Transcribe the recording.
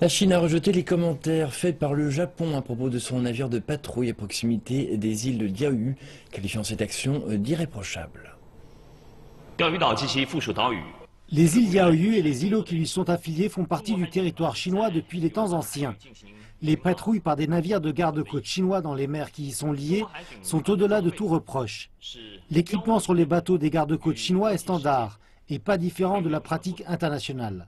La Chine a rejeté les commentaires faits par le Japon à propos de son navire de patrouille à proximité des îles de Diaoyu, qualifiant cette action d'irréprochable. Les îles Diaoyu et les îlots qui lui sont affiliés font partie du territoire chinois depuis les temps anciens. Les patrouilles par des navires de garde-côte chinois dans les mers qui y sont liées sont au-delà de tout reproche. L'équipement sur les bateaux des garde-côtes chinois est standard et pas différent de la pratique internationale.